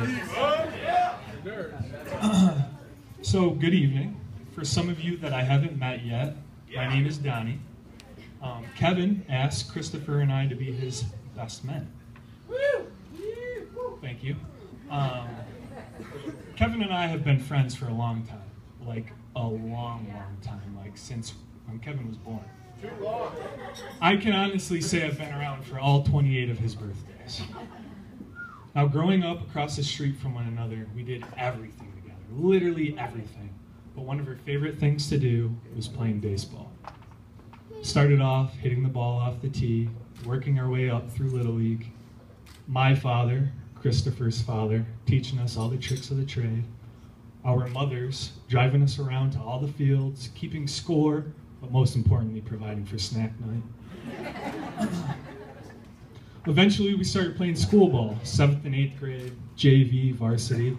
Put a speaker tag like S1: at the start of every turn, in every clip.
S1: so, good evening. For some of you that I haven't met yet, my name is Donnie. Um, Kevin asked Christopher and I to be his best men. Thank you. Um, Kevin and I have been friends for a long time, like a long, long time, like since when Kevin was born. Too long. I can honestly say I've been around for all 28 of his birthdays. Now, growing up across the street from one another, we did everything together, literally everything. But one of our favorite things to do was playing baseball. Started off hitting the ball off the tee, working our way up through Little League. My father, Christopher's father, teaching us all the tricks of the trade. Our mothers driving us around to all the fields, keeping score, but most importantly, providing for snack night. Eventually, we started playing school ball, seventh and eighth grade, JV, varsity.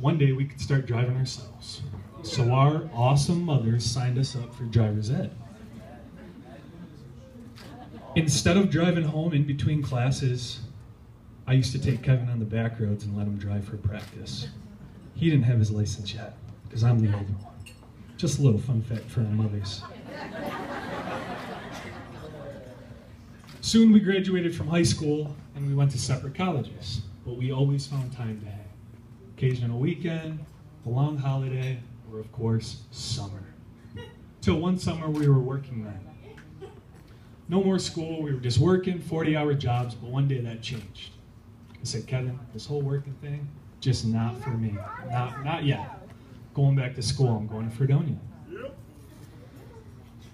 S1: One day, we could start driving ourselves. So our awesome mothers signed us up for driver's ed. Instead of driving home in between classes, I used to take Kevin on the back roads and let him drive for practice. He didn't have his license yet, because I'm the older one. Just a little fun fact for our mothers. Soon we graduated from high school and we went to separate colleges, but we always found time to hang. Occasional weekend, a long holiday, or of course, summer. Till one summer we were working then. No more school, we were just working 40 hour jobs, but one day that changed. I said, Kevin, this whole working thing, just not for me. Not, not yet. Going back to school, I'm going to Fredonia.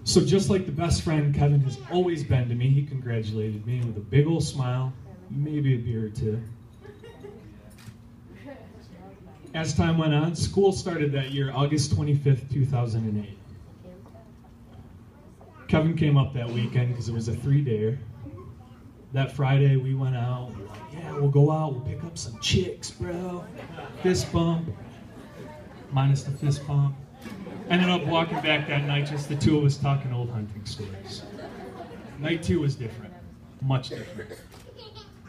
S1: So just like the best friend Kevin has always been to me, he congratulated me with a big old smile, maybe a beer or two. As time went on, school started that year, August 25th, 2008. Kevin came up that weekend because it was a three-dayer. That Friday, we went out. We were like, yeah, we'll go out. We'll pick up some chicks, bro. Fist bump. Minus the fist bump. Ended up walking back that night, just the two of us talking old hunting stories. Night two was different. Much different.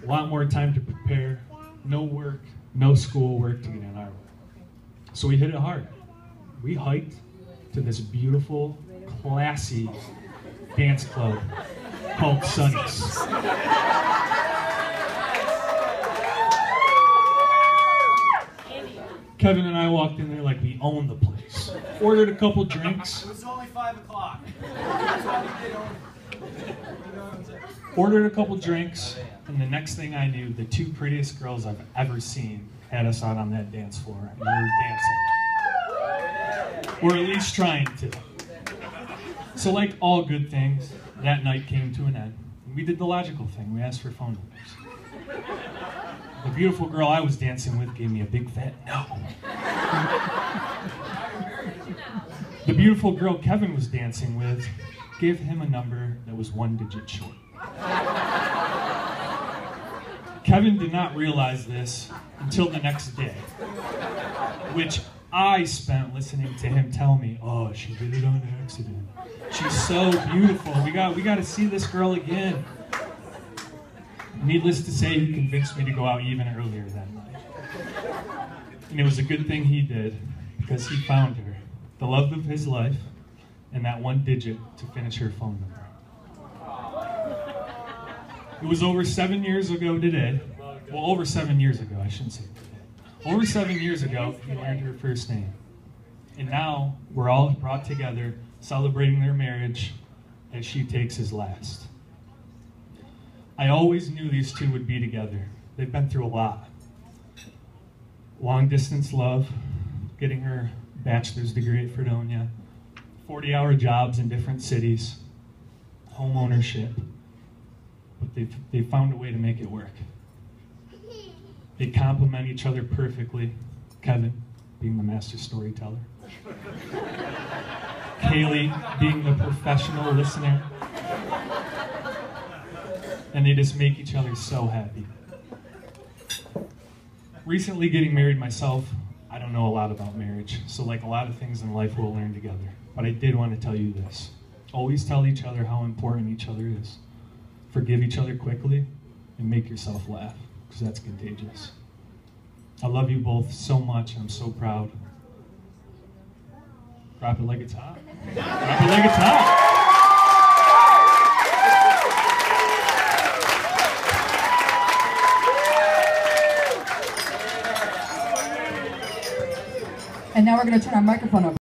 S1: A lot more time to prepare. No work, no school work to get in our way. So we hit it hard. We hiked to this beautiful, classy dance club called Sunny's. Kevin and I walked in there like we owned the place. Ordered a couple drinks.
S2: It was only five o'clock.
S1: Ordered a couple drinks, and the next thing I knew, the two prettiest girls I've ever seen had us out on that dance floor, and we were dancing. Or at least trying to. So, like all good things, that night came to an end. We did the logical thing. We asked for phone numbers. The beautiful girl I was dancing with gave me a big fat no. The beautiful girl Kevin was dancing with gave him a number that was one digit short. Kevin did not realize this until the next day, which I spent listening to him tell me, "Oh, she did it on accident. She's so beautiful. We got we got to see this girl again." Needless to say, he convinced me to go out even earlier that night. And it was a good thing he did, because he found her, the love of his life, and that one digit to finish her phone number. It was over seven years ago today. Well, over seven years ago, I shouldn't say today. Over seven years ago, he learned her first name. And now we're all brought together celebrating their marriage as she takes his last. I always knew these two would be together. They've been through a lot. Long distance love, getting her bachelor's degree at Fredonia, 40 hour jobs in different cities, home ownership. But they've, they've found a way to make it work. They complement each other perfectly. Kevin being the master storyteller, Kaylee being the professional listener and they just make each other so happy. Recently getting married myself, don't know a lot about marriage, so like a lot of things in life we'll learn together. But I did want to tell you this. Always tell each other how important each other is. Forgive each other quickly and make yourself laugh, because that's contagious. I love you both so much. I'm so proud. Drop it like it's hot. Drop it like it's hot.
S2: And now we're going to turn our microphone over.